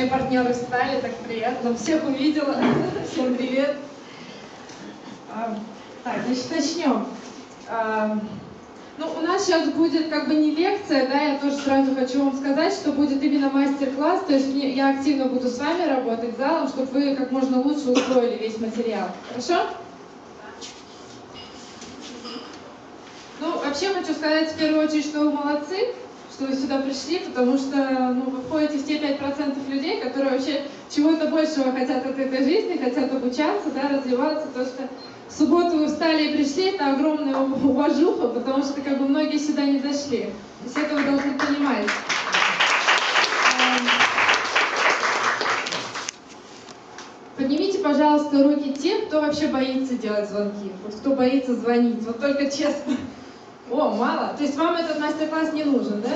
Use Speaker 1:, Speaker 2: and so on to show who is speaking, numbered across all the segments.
Speaker 1: Мои партнеры встали, так приятно, всех увидела. Всем привет. А, так, значит, начнем. А, ну, у нас сейчас будет как бы не лекция, да, я тоже сразу хочу вам сказать, что будет именно мастер-класс, то есть я активно буду с вами работать залом, чтобы вы как можно лучше усвоили весь материал. Хорошо? Ну, вообще хочу сказать в первую очередь, что вы молодцы, что вы сюда пришли, потому что ну, вы входите в те 5% людей, которые вообще чего-то большего хотят от этой жизни, хотят обучаться, да, развиваться, то, что в субботу вы встали и пришли, это огромная уважуха, потому что как бы многие сюда не дошли. То есть это вы должны понимать. Эм, поднимите, пожалуйста, руки те, кто вообще боится делать звонки. Вот кто боится звонить. Вот только честно. О, мало. То есть вам этот мастер-класс не нужен, да?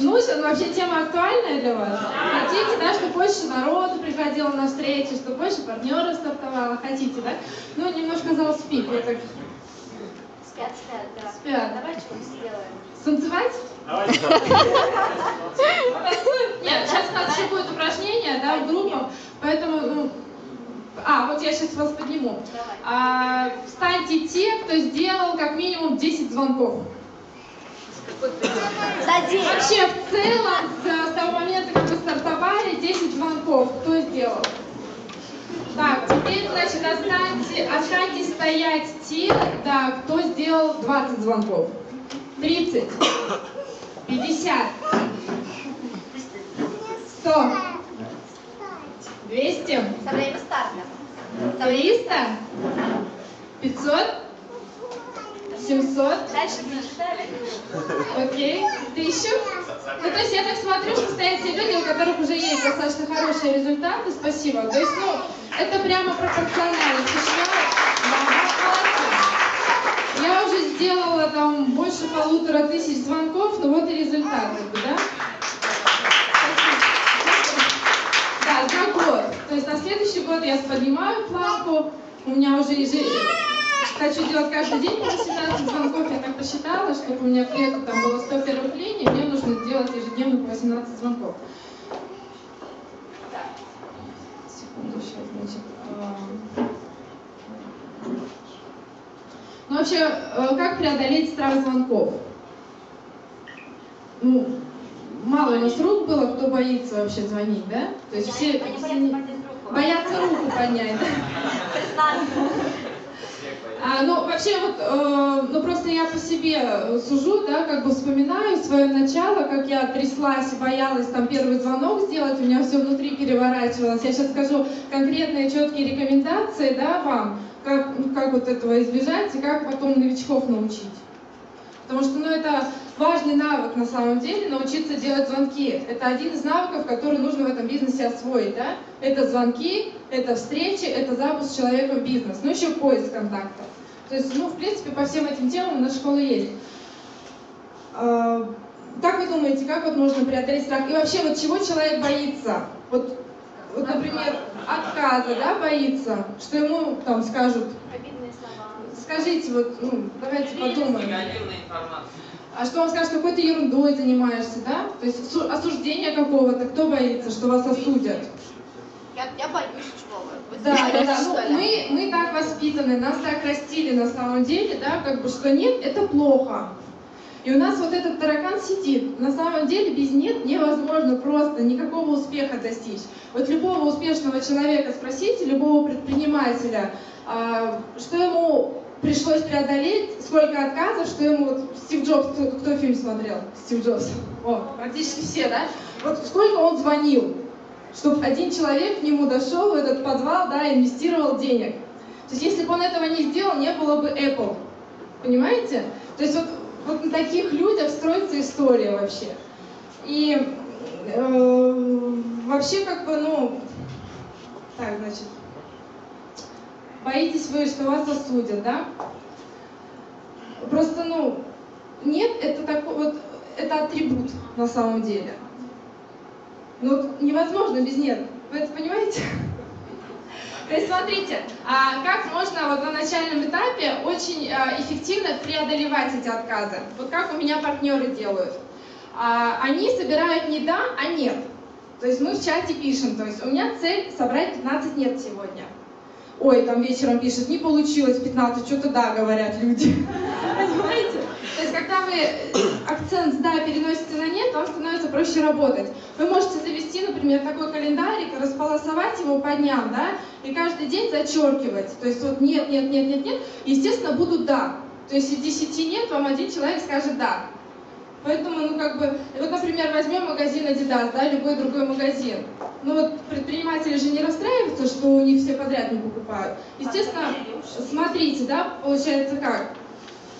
Speaker 1: Нужен? Вообще тема актуальная для вас? Хотите, да, чтобы больше народу приходило на встречи, чтобы больше партнеров стартовало? Хотите, да? Ну, немножко зал спит. Я так...
Speaker 2: Спят, спят, да.
Speaker 1: Спят.
Speaker 2: Давай что-нибудь сделаем.
Speaker 1: Танцевать? Нет, сейчас у нас еще будет упражнение, да, в группах, поэтому, ну, а, вот я сейчас вас подниму.
Speaker 2: Давай.
Speaker 1: А, встаньте те, кто сделал как минимум 10 звонков.
Speaker 2: За день.
Speaker 1: Вообще, в целом, с, с того момента, как вы стартовали, 10 звонков. Кто сделал? Так, теперь, значит, останьте, останьтесь стоять те, да, кто сделал 20 звонков. 30, 50, 100, 200,
Speaker 2: Со времени старта.
Speaker 1: 300, 500, 700,
Speaker 2: Дальше не читали.
Speaker 1: Окей. Тысячу? Ну, то есть я так смотрю, что стоят те люди, у которых уже есть достаточно хорошие результаты. Спасибо. То есть, ну, это прямо пропорционально. Тишина. Я уже сделала там больше полутора тысяч звонков, ну вот и результат, как бы, да? Спасибо. Да, за год. То есть на следующий год я поднимаю планку. У меня уже ежедневно хочу делать каждый день по 18 звонков. Я так посчитала, чтобы у меня к лету там было 100 первых линий, мне нужно делать ежедневно по 18 звонков. Секунду, сейчас, значит. а. Ну, вообще, э, как преодолеть страх звонков? Ну, мало у нас рук было, кто боится вообще звонить, да? То есть все, все
Speaker 2: боятся руку.
Speaker 1: поднять. А, ну, вообще, вот, э, ну, просто я по себе сужу, да, как бы вспоминаю свое начало, как я тряслась и боялась там первый звонок сделать, у меня все внутри переворачивалось. Я сейчас скажу конкретные четкие рекомендации, да, вам, как, как вот этого избежать и как потом новичков научить. Потому что, ну, это важный навык на самом деле, научиться делать звонки. Это один из навыков, который нужно в этом бизнесе освоить, да? Это звонки, это встречи, это запуск человека в бизнес. Ну, еще поиск контактов. То есть, ну, в принципе, по всем этим темам наша школа есть. Как вы думаете, как вот можно преодолеть страх? И вообще, вот чего человек боится? Вот, вот например, отказа, да, боится, что ему там скажут. Скажите, вот, ну, давайте подумаем.
Speaker 3: Негативная информация.
Speaker 1: А что он скажет, какой-то ерундой занимаешься, да? То есть су- осуждения какого-то, кто боится, что вас осудят?
Speaker 2: Я, я боюсь школы. Вы
Speaker 1: Да, да, да. Ну, мы, мы так воспитаны, нас так растили на самом деле, да, как бы, что нет, это плохо. И у нас вот этот таракан сидит. На самом деле без нет невозможно просто никакого успеха достичь. Вот любого успешного человека спросите, любого предпринимателя, а, что ему пришлось преодолеть, сколько отказов, что ему вот Стив Джобс, кто, кто фильм смотрел? Стив Джобс. О, практически все, да? Вот сколько он звонил, чтобы один человек к нему дошел в этот подвал, да, инвестировал денег. То есть если бы он этого не сделал, не было бы Apple. Понимаете? То есть вот, вот на таких людях строится история вообще. И э, вообще как бы, ну, так, значит, боитесь вы, что вас осудят, да? Просто, ну, нет, это такой вот, это атрибут на самом деле. Ну, невозможно без нет. Вы это понимаете? То есть смотрите, а как можно вот на начальном этапе очень а, эффективно преодолевать эти отказы? Вот как у меня партнеры делают. А, Они собирают не да, а нет. То есть мы в чате пишем, то есть у меня цель собрать 15 нет сегодня. Ой, там вечером пишет, не получилось 15, что-то да, говорят люди. Понимаете? То есть когда вы акцент «да» переносите на «нет», вам становится проще работать. Вы можете завести, например, такой календарик, располосовать его по дням, да, и каждый день зачеркивать. То есть вот «нет, нет, нет, нет, нет», естественно, будут «да». То есть из 10 «нет» вам один человек скажет «да». Поэтому, ну, как бы, вот, например, возьмем магазин Adidas, да, любой другой магазин. Ну, вот предприниматели же не расстраиваются, что у них все подряд не покупают. Естественно, смотрите, да, получается как?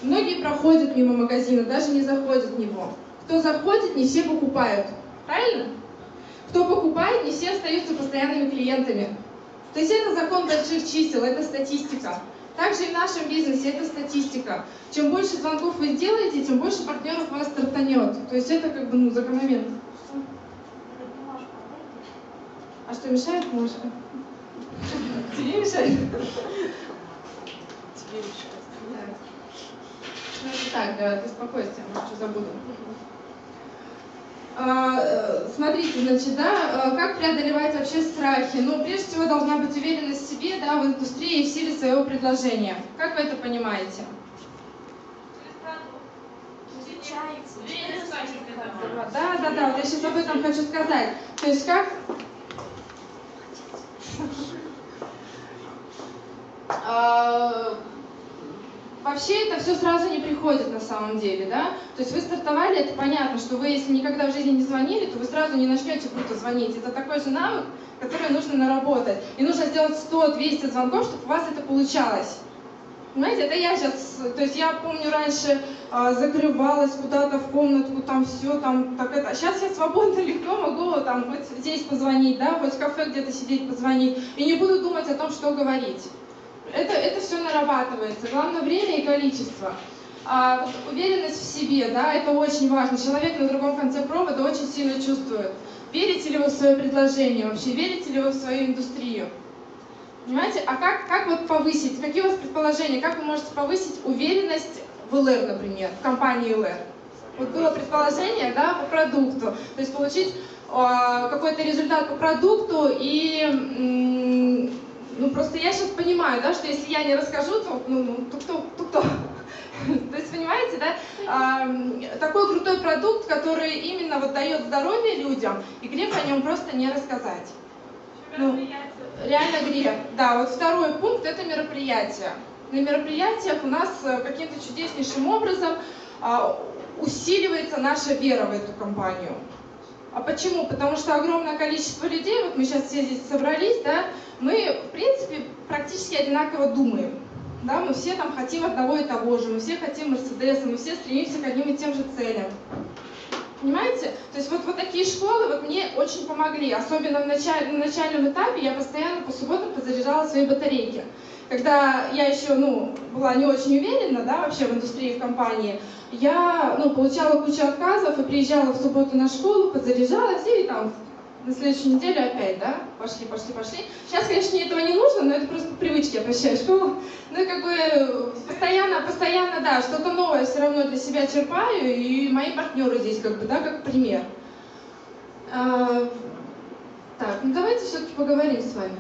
Speaker 1: Многие проходят мимо магазина, даже не заходят в него. Кто заходит, не все покупают. Правильно? Кто покупает, не все остаются постоянными клиентами. То есть это закон больших чисел, это статистика. Также и в нашем бизнесе это статистика. Чем больше звонков вы сделаете, тем больше партнеров вас стартанет. То есть это как бы ну, закономерно. А что мешает ножка? Тебе мешает?
Speaker 3: Тебе мешает.
Speaker 1: Ну, так, для спокойствия, может, что забуду. А, э, Смотрите, значит, да, э, как преодолевать вообще страхи? Ну, прежде всего, должна быть уверенность в себе, да, в индустрии и в силе своего предложения. Как вы это понимаете? Да, да, да, вот я сейчас об этом хочу сказать. То есть как... А, Вообще это все сразу не приходит на самом деле, да? То есть вы стартовали, это понятно, что вы, если никогда в жизни не звонили, то вы сразу не начнете круто звонить. Это такой же навык, который нужно наработать. И нужно сделать 100-200 звонков, чтобы у вас это получалось. Понимаете, это я сейчас, то есть я помню раньше а, закрывалась куда-то в комнатку, там все, там так это. Сейчас я свободно, легко могу там хоть здесь позвонить, да, хоть в кафе где-то сидеть, позвонить, и не буду думать о том, что говорить. Это, это все нарабатывается. Главное время и количество. А, вот уверенность в себе, да, это очень важно. Человек на другом конце провода очень сильно чувствует. Верите ли вы в свое предложение вообще? Верите ли вы в свою индустрию? Понимаете? А как, как вот повысить? Какие у вас предположения? Как вы можете повысить уверенность в ЛР, например, в компании ЛР? Вот было предположение, да, по продукту. То есть получить э, какой-то результат по продукту и ну просто я сейчас понимаю, да, что если я не расскажу, то ну, ну то кто, то кто? То есть, понимаете, да, а, такой крутой продукт, который именно вот дает здоровье людям, и грех о нем просто не рассказать. Ну, реально грех. Да, вот второй пункт – это мероприятие. На мероприятиях у нас э, каким-то чудеснейшим образом а, усиливается наша вера в эту компанию. А почему? Потому что огромное количество людей, вот мы сейчас все здесь собрались, да, мы, в принципе, практически одинаково думаем. Да, мы все там хотим одного и того же, мы все хотим Мерседеса, мы все стремимся к одним и тем же целям. Понимаете? То есть вот, вот такие школы вот мне очень помогли. Особенно в началь, на начальном этапе я постоянно по субботам подзаряжала свои батарейки. Когда я еще ну, была не очень уверена да, вообще в индустрии, в компании, я ну, получала кучу отказов и приезжала в субботу на школу, подзаряжалась и там на следующую неделю опять, да, пошли, пошли, пошли. Сейчас, конечно, мне этого не нужно, но это просто привычки, школу. Ну и как бы постоянно, постоянно, да, что-то новое все равно для себя черпаю, и мои партнеры здесь как бы, да, как пример. А, так, ну давайте все-таки поговорим с вами.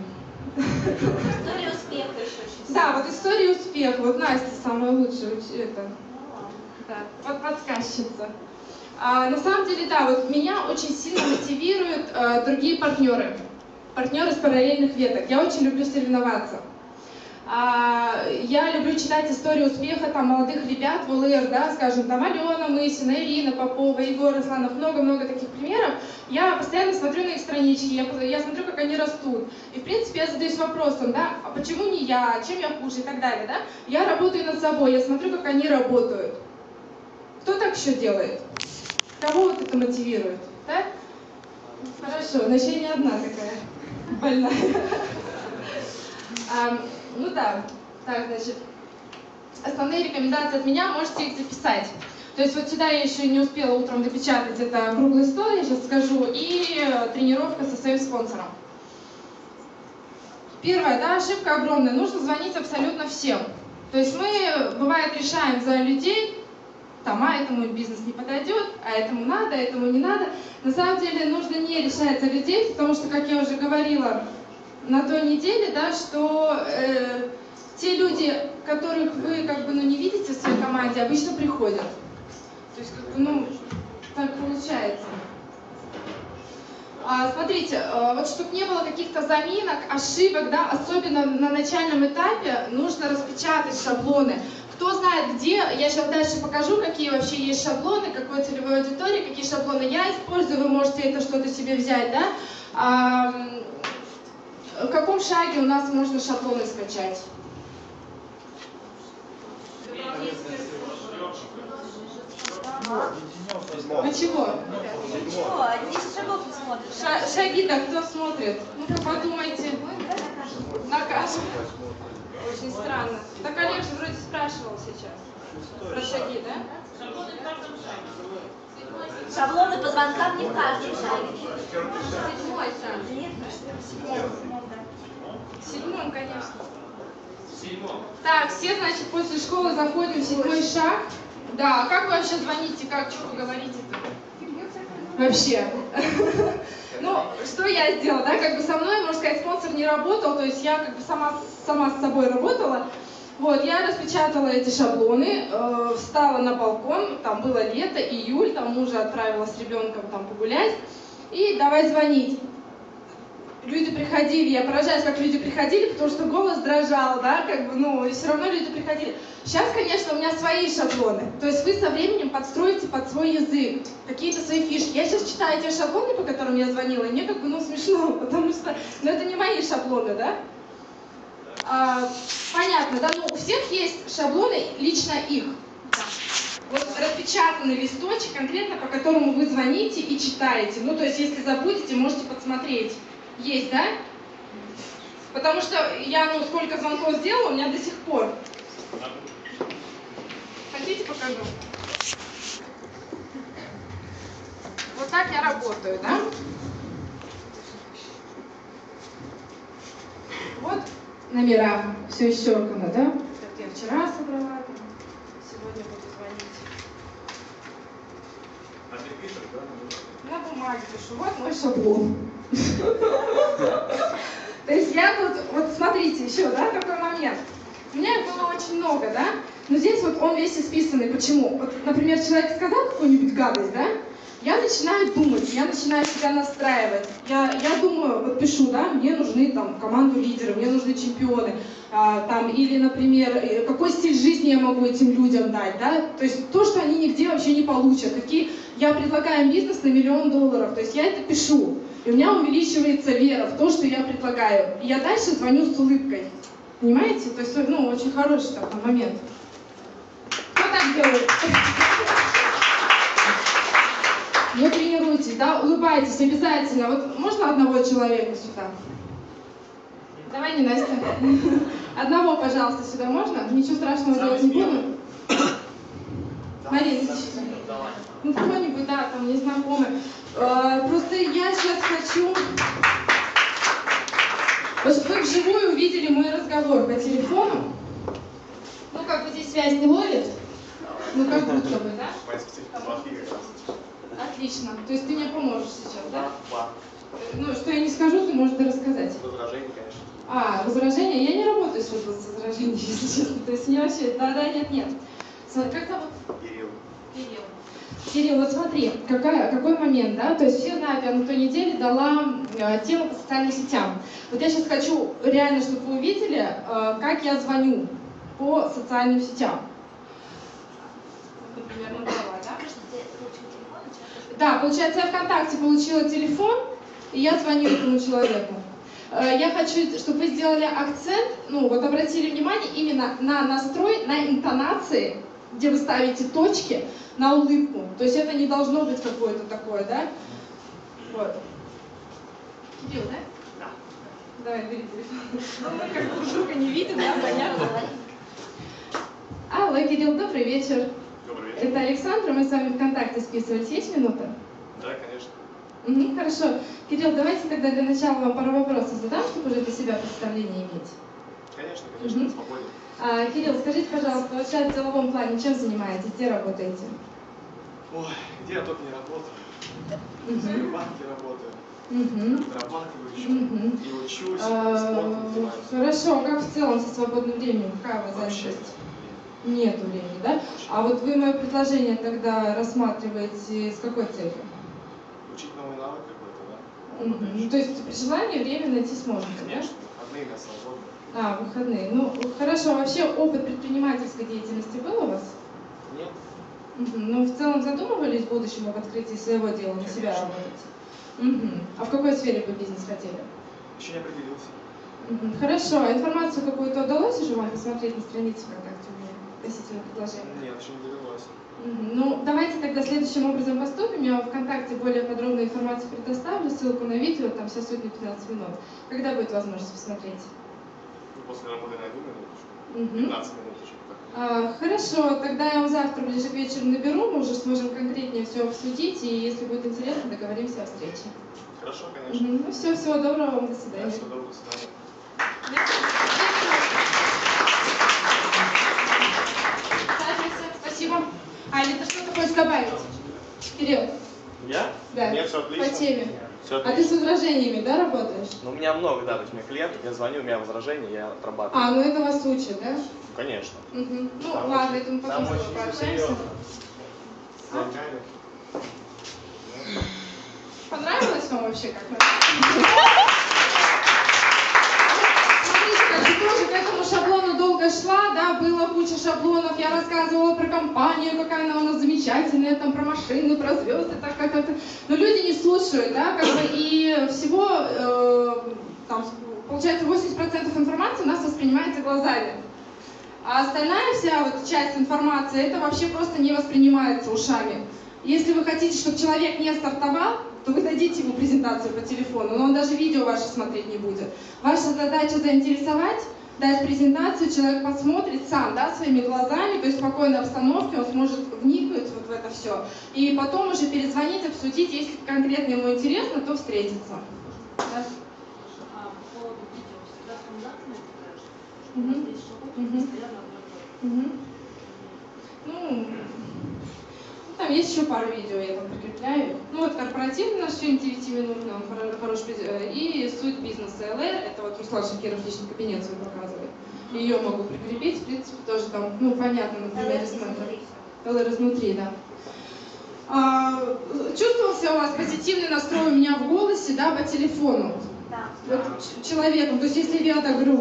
Speaker 2: История успеха еще очень
Speaker 1: Да, вот история успеха. Вот Настя самая лучшая уч- это,
Speaker 2: Ну
Speaker 1: да, под подсказчица. А, на самом деле, да, вот меня очень сильно мотивируют а, другие партнеры. Партнеры с параллельных веток. Я очень люблю соревноваться. А, я люблю читать истории успеха там, молодых ребят в ЛР, да, скажем, там Алена Мысина, Ирина Попова, Егор Асланов, много-много таких примеров. Я постоянно смотрю на их странички, я, я смотрю, как они растут. И, в принципе, я задаюсь вопросом, да, а почему не я, чем я хуже и так далее, да. Я работаю над собой, я смотрю, как они работают. Кто так еще делает? Кого вот это мотивирует, да? Хорошо, значит, я не одна такая больная. Ам, ну да, так, значит, основные рекомендации от меня, можете их записать. То есть вот сюда я еще не успела утром допечатать, это круглый стол, я сейчас скажу, и э, тренировка со своим спонсором. Первая, да, ошибка огромная, нужно звонить абсолютно всем. То есть мы, бывает, решаем за людей, там, а этому бизнес не подойдет, а этому надо, а этому не надо. На самом деле нужно не решать за людей, потому что, как я уже говорила на той неделе, да, что э, те люди, которых вы как бы ну, не видите в своей команде, обычно приходят. То есть, как бы, ну, так получается. А, смотрите, э, вот чтобы не было каких-то заминок, ошибок, да, особенно на начальном этапе, нужно распечатать шаблоны. Кто знает где, я сейчас дальше покажу, какие вообще есть шаблоны, какой целевой аудитории, какие шаблоны я использую, вы можете это что-то себе взять, да. А, в каком шаге у нас можно шаблоны скачать? На чего?
Speaker 2: Ничего, 10 шагов не смотришь.
Speaker 1: Ша- шаги-то кто смотрит? Ну-ка подумайте. На каждом. Очень странно. Так Олег же вроде спрашивал сейчас про шаги, да?
Speaker 2: Шаблоны по звонкам не в каждом шаге.
Speaker 1: Седьмой шаг.
Speaker 2: Нет,
Speaker 1: В седьмом. В седьмом, конечно.
Speaker 3: Седьмом.
Speaker 1: Так, все, значит, после школы заходим в седьмой шаг. Да, а как вы вообще звоните, как, что вы говорите-то? Вообще. Ну, что я сделала, да, как бы со мной, можно сказать, спонсор не работал, то есть я как бы сама, сама с собой работала. Вот, я распечатала эти шаблоны, э, встала на балкон, там было лето, июль, там мужа отправила с ребенком там погулять, и давай звонить. Люди приходили, я поражаюсь, как люди приходили, потому что голос дрожал, да, как бы, ну, и все равно люди приходили. Сейчас, конечно, у меня свои шаблоны, то есть вы со временем подстроите под свой язык какие-то свои фишки. Я сейчас читаю те шаблоны, по которым я звонила, и мне как бы, ну, смешно, потому что, ну, это не мои шаблоны, да. А, понятно, да, ну, у всех есть шаблоны лично их. Вот распечатанный листочек, конкретно по которому вы звоните и читаете. Ну, то есть, если забудете, можете подсмотреть. Есть, да? Потому что я, ну, сколько звонков сделала, у меня до сих пор. Хотите, покажу? Вот так я работаю, да? Вот номера, все исчеркано, да? Как я вчера собрала, сегодня буду звонить.
Speaker 3: А?
Speaker 1: На бумаге пишу, вот мой шаблон. То есть я тут, вот смотрите, еще, да, такой момент. У меня их было очень много, да, но здесь вот он весь исписанный. Почему? Вот, например, человек сказал какую-нибудь гадость, да, я начинаю думать, я начинаю себя настраивать. Я, я думаю, вот пишу, да, мне нужны там команду лидеров, мне нужны чемпионы, а, там, или, например, какой стиль жизни я могу этим людям дать, да, то есть то, что они нигде вообще не получат, какие, я предлагаю бизнес на миллион долларов, то есть я это пишу, и у меня увеличивается вера в то, что я предлагаю, и я дальше звоню с улыбкой, понимаете, то есть, ну, очень хороший такой момент. Кто так делает? Не тренируйтесь, да, улыбайтесь обязательно. Вот можно одного человека сюда? Давай, не Настя. Одного, пожалуйста, сюда можно? Ничего страшного делать не буду. Марина. Ну, кто-нибудь, да, там, незнакомый. Э, Просто я сейчас хочу... Вот чтобы вы вживую увидели мой разговор по телефону. Ну, как бы здесь связь не ловит. Ну, как будто бы, да? Отлично. То есть ты мне поможешь сейчас, да?
Speaker 3: Да.
Speaker 1: Ну, что я не скажу, ты можешь рассказать.
Speaker 3: Возражение, конечно.
Speaker 1: А, возражения? Я не работаю с возражениями, если честно. То есть мне вообще, да-да, нет-нет. Как зовут?
Speaker 3: Кирилл.
Speaker 1: Кирилл. Вот смотри, какая, какой момент, да? То есть все знают, я на той неделе дала э, тему по социальным сетям. Вот я сейчас хочу реально, чтобы вы увидели, э, как я звоню по социальным сетям. Например, давай, да? Да, получается, я ВКонтакте получила телефон, и я звоню этому человеку. Э, Я хочу, чтобы вы сделали акцент, ну вот обратили внимание именно на настрой, на интонации, где вы ставите точки, на улыбку. То есть это не должно быть какое-то такое, да? Вот. Кирилл, да?
Speaker 3: Да.
Speaker 1: Давай, бери телефон. Ну, мы как друга не видим, да, понятно? Алло, Кирилл, добрый вечер.
Speaker 3: Добрый вечер.
Speaker 1: Это Александра, мы с вами ВКонтакте списывались. Есть минута?
Speaker 3: Да, конечно.
Speaker 1: Мгм, хорошо. Кирилл, давайте тогда для начала вам пару вопросов задам, чтобы уже для себя представление иметь.
Speaker 3: Конечно, конечно,
Speaker 1: Мгм.
Speaker 3: спокойно.
Speaker 1: А, Кирилл, скажите, пожалуйста, вот сейчас в деловом плане чем занимаетесь, где работаете?
Speaker 3: Ой, где я только не работаю. В. Сбербанке работаю,
Speaker 1: Мгм.
Speaker 3: зарабатываю еще.
Speaker 1: Мгм.
Speaker 3: И учусь, и
Speaker 1: А,
Speaker 3: спортом занимаюсь.
Speaker 1: Хорошо, а как в целом со свободным временем? Какая у вас занятость?
Speaker 3: нет.
Speaker 1: Времени, да? А вот вы мое предложение тогда рассматриваете с какой целью?
Speaker 3: Учить новый навык какой-то, да?
Speaker 1: Ну, То есть при желании время найти сможете, да?
Speaker 3: Конечно, выходные на свободно.
Speaker 1: А, выходные. Ну, хорошо. Вообще опыт предпринимательской деятельности был у вас?
Speaker 3: Нет?
Speaker 1: Мгм. Ну, в целом задумывались в будущем об открытии своего дела, на себя работать? Мгм. А в какой сфере бы бизнес хотели?
Speaker 3: Еще не определился.
Speaker 1: Мгм. Хорошо. Информацию какую-то удалось уже вам посмотреть на странице ВКонтакте у меня относительно предложения?
Speaker 3: Нет, еще не.
Speaker 1: Мгм. Ну, давайте тогда следующим образом поступим. Я вам ВКонтакте более подробную информацию предоставлю, ссылку на видео, там вся суть на 15 минут. Когда будет возможность посмотреть?
Speaker 3: Ну, после работы найду минуточку.
Speaker 1: Мгм.
Speaker 3: 15 минуточек.
Speaker 1: А, Хорошо, тогда я вам завтра ближе к вечеру наберу, мы уже сможем конкретнее все обсудить, и если будет интересно, договоримся о встрече.
Speaker 3: Хорошо, конечно.
Speaker 1: Ну все, всего доброго вам, до
Speaker 3: Да,
Speaker 1: свидания.
Speaker 3: всего доброго, до свидания.
Speaker 1: Спасибо. Аня, ты что-то хочешь добавить? Кирилл,
Speaker 3: Я?
Speaker 1: да,
Speaker 3: Нет, все отлично.
Speaker 1: по теме.
Speaker 3: Все
Speaker 1: А ты с возражениями, да, работаешь?
Speaker 3: Ну, у меня много, да, то есть у меня клиентов, я звоню, у меня возражения, я отрабатываю.
Speaker 1: А, ну это вас учат, да?
Speaker 3: Конечно.
Speaker 1: Мгм. Ну
Speaker 3: Там
Speaker 1: ладно,
Speaker 3: очень-
Speaker 1: это мы потом с тобой пообщаемся. Понравилось вам вообще как надо? Смотрите, как бы тоже к этому шаблону долго шла, да, было куча шаблонов, я рассказывала про компанию, какая она у нас замечательная, там про машины, про звезды, так как это. Но люди не слушают, да, как бы, и всего, э, там, получается, 80% информации у нас воспринимается глазами. А остальная вся вот часть информации, это вообще просто не воспринимается ушами. Если вы хотите, чтобы человек не стартовал, то вы дадите ему презентацию по телефону, но он даже видео ваше смотреть не будет. Ваша задача заинтересовать, дать презентацию, человек посмотрит сам, да, своими глазами, то есть в спокойной обстановке он сможет вникнуть вот в это все. И потом уже перезвонить, обсудить, если конкретно ему интересно, то встретиться. Да? Мгм. Ну, ну, там есть еще пару видео, я там прикрепляю. Ну вот корпоративный наш фильм 9-минутный, он хоро- хороший, през- э, и суть бизнеса ЛР, это вот Руслан Шакиров личный кабинет свой показывает. Ее могу прикрепить, в принципе, тоже там, ну, понятно, на примере
Speaker 2: LR
Speaker 1: смотра.
Speaker 2: изнутри.
Speaker 1: ЛР изнутри, да. А, чувствовался у вас позитивный настрой у меня в голосе, да, по телефону?
Speaker 2: Да.
Speaker 1: вот человеком, то есть если я так говорю,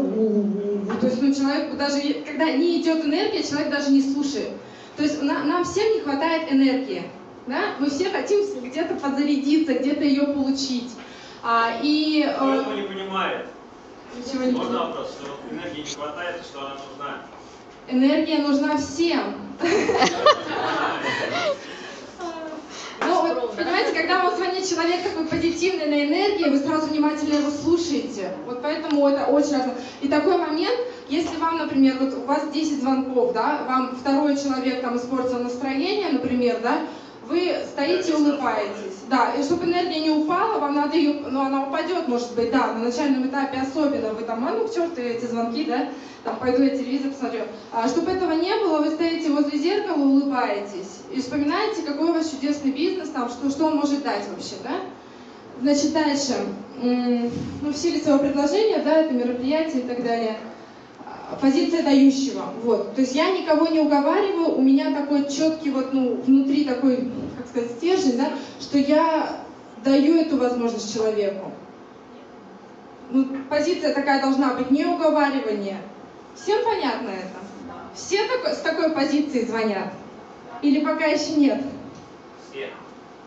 Speaker 1: то есть ну, человек даже, когда не идет энергия, человек даже не слушает. То есть на- нам всем не хватает энергии, да? Мы все хотим где-то подзарядиться, где-то ее получить. А, и
Speaker 4: этого не понимает?
Speaker 1: чего не
Speaker 4: Можно вопрос, что энергии не хватает, что она нужна?
Speaker 1: энергия нужна всем. Ну, вот, понимаете, когда вам звонит человек такой позитивный на энергии, вы сразу внимательно его слушаете. Вот поэтому это очень важно. И такой момент, если вам, например, вот у вас 10 звонков, да, вам второй человек там испортил настроение, например, да, вы стоите и улыбаетесь. Да, и чтобы энергия не упала, вам надо ее, ну она упадет, может быть, да, на начальном этапе особенно, вы там, а ну к черту эти звонки, да, там пойду я телевизор посмотрю. А чтобы этого не было, вы стоите возле зеркала, улыбаетесь и вспоминаете, какой у вас чудесный бизнес, там, что, что он может дать вообще, да? Значит, дальше. Ну, в силе своего предложения, да, это мероприятие и так далее. А, Позиция дающего. Вот. То есть я никого не уговариваю, у меня такой четкий вот, ну, внутри такой, как сказать, стержень, да, что я даю эту возможность человеку. Ну, позиция такая должна быть, не уговаривание. Всем понятно это? Все такой- с такой позиции звонят? Или пока еще нет?
Speaker 4: Все.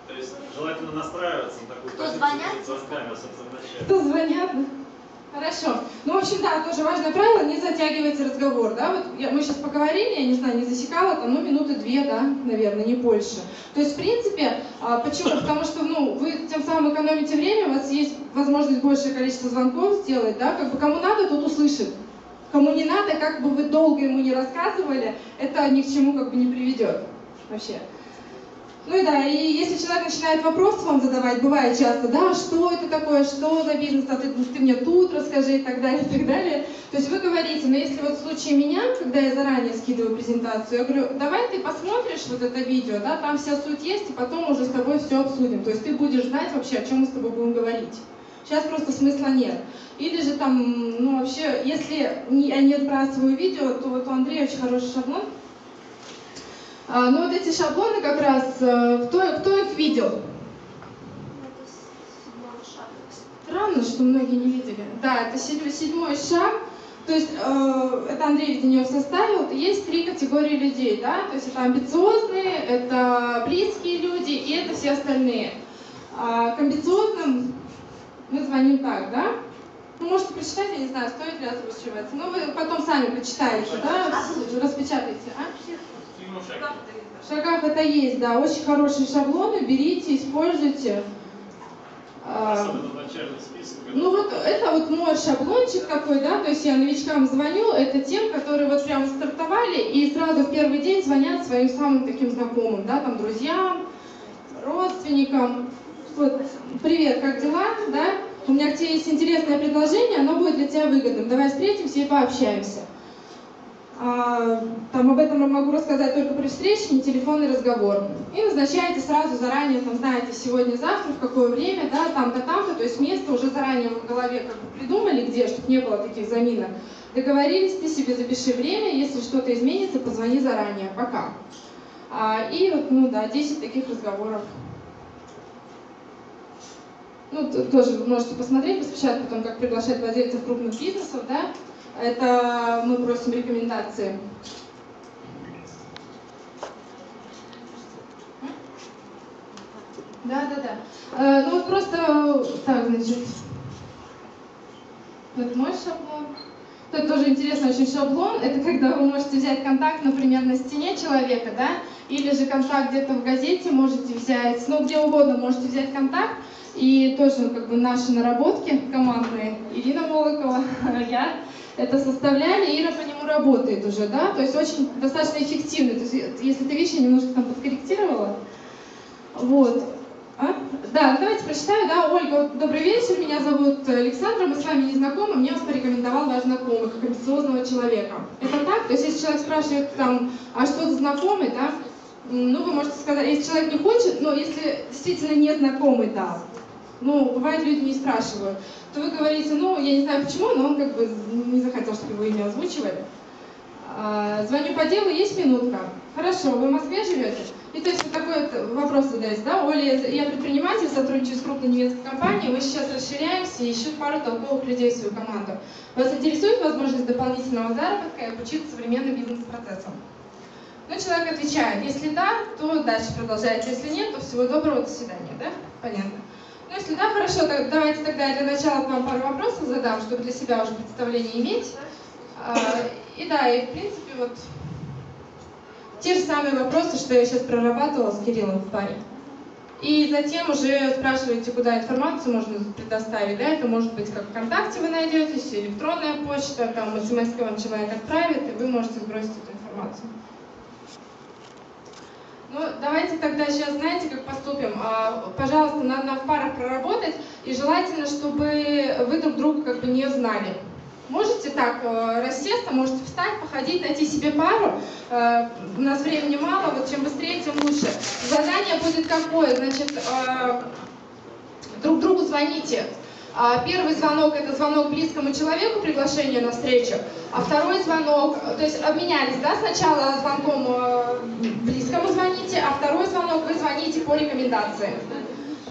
Speaker 4: То есть желательно настраиваться на такую
Speaker 2: Кто
Speaker 4: позицию
Speaker 2: звонят,
Speaker 4: перед звонками, особенно вначале.
Speaker 1: Кто звонят? Хорошо. Ну, в общем, да, тоже важное правило, не затягивайте разговор, да, вот я- мы сейчас поговорили, я не знаю, не засекала, там, ну, минуты две, да, наверное, не больше. То есть, в принципе, а, почему? Потому что, ну, вы тем самым экономите время, у вас есть возможность большее количество звонков сделать, да, как бы кому надо, тот услышит. Кому не надо, как бы вы долго ему не рассказывали, это ни к чему как бы не приведет вообще. Ну и да, и если человек начинает вопросы вам задавать, бывает часто, да, что это такое, что за бизнес, а ты, ты мне тут расскажи и так далее, и так далее. То есть вы говорите, но если вот в случае меня, когда я заранее скидываю презентацию, я говорю, давай ты посмотришь вот это видео, да, там вся суть есть, и потом уже с тобой все обсудим. То есть ты будешь знать вообще, о чем мы с тобой будем говорить. Сейчас просто смысла нет. Или же там, ну вообще, если я не отбрасываю видео, то вот у Андрея очень хороший шаблон. А, ну вот эти шаблоны как раз, э, кто, кто их видел? Странно, что многие не видели. Да, это седьмой, шаг. То есть э, это Андрей Веденев составил. Есть три категории людей, да. То есть это амбициозные, это близкие люди и это все остальные. А, к амбициозным мы звоним так, да? Ну, можете прочитать, я не знаю, стоит ли озвучивать. Ну, вы потом сами прочитаете, да? Распечатайте, а? В шагах это есть, да. Очень хорошие шаблоны, берите, используйте. А,
Speaker 4: список.
Speaker 1: Ну вот это вот мой шаблончик такой, да, то есть я новичкам звоню, это тем, которые вот прямо стартовали и сразу в первый день звонят своим самым таким знакомым, да, там друзьям, родственникам. Вот, привет, как дела, да? У меня к тебе есть интересное предложение, оно будет для тебя выгодным. Давай встретимся и пообщаемся. А, там об этом я могу рассказать только при встрече, не телефонный разговор. И назначаете сразу заранее, там, знаете, сегодня-завтра, в какое время, да, там-то, там-то, то есть место уже заранее в голове как бы придумали, где, чтобы не было таких заминок. Договорились, ты себе запиши время, если что-то изменится, позвони заранее, пока. А, и вот, ну да, 10 таких разговоров. Ну, тоже вы можете посмотреть, распечатать потом, как приглашать владельцев крупных бизнесов, да. Это мы просим рекомендации. Да, да, да. Э, ну вот просто, так, значит, вот мой шаблон. Это тоже интересный очень шаблон. Это когда вы можете взять контакт, например, на стене человека, да, или же контакт где-то в газете можете взять, ну где угодно можете взять контакт. И тоже как бы наши наработки командные, Ирина Молокова, я, это составляли, Ира по нему работает уже, да, то есть очень достаточно эффективно. То есть если ты вещи немножко там подкорректировала, вот. А? Да, давайте прочитаю, да, Ольга, добрый вечер, меня зовут Александра, мы с вами не знакомы, мне вас порекомендовал ваш знакомый, как амбициозного человека. Это так? То есть если человек спрашивает там, а что за знакомый, да, ну вы можете сказать, если человек не хочет, но если действительно не знакомый, да, ну, бывает, люди не спрашивают, то вы говорите, ну, я не знаю почему, но он как бы не захотел, чтобы его имя озвучивали. А, Звоню по делу, есть минутка? Хорошо, вы в Москве живете? И то есть вот такой вот вопрос задаете, да? Оля, я предприниматель, сотрудничаю с крупной немецкой компанией, мы сейчас расширяемся и ищут пару толковых людей в свою команду. Вас интересует возможность дополнительного заработка и обучиться современным бизнес-процессам? Ну, человек отвечает, если да, то дальше продолжается, если нет, то всего доброго, до свидания, да? Понятно. Ну, если да, хорошо, так давайте тогда для начала вам пару вопросов задам, чтобы для себя уже представление иметь. А, И да, и в принципе вот те же самые вопросы, что я сейчас прорабатывала с Кириллом в паре. И затем уже спрашиваете, куда информацию можно предоставить. Да? Это может быть как ВКонтакте вы найдетесь, электронная почта, там смс вам человек отправит, и вы можете сбросить эту информацию. Ну, давайте тогда сейчас, знаете, как поступим? А, Пожалуйста, надо в парах проработать, и желательно, чтобы вы друг друга как бы не знали. Можете так э, рассесться, можете встать, походить, найти себе пару. Э, У нас времени мало, вот чем быстрее, тем лучше. Задание будет какое? Значит, э, друг другу звоните. А, Первый звонок это звонок близкому человеку, приглашение на встречу, а второй звонок, то есть обменялись, да, сначала звонком э, близкому звоните, а второй звонок вы звоните по рекомендации.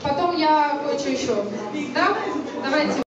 Speaker 1: Потом я кое-что еще. Да? Давайте.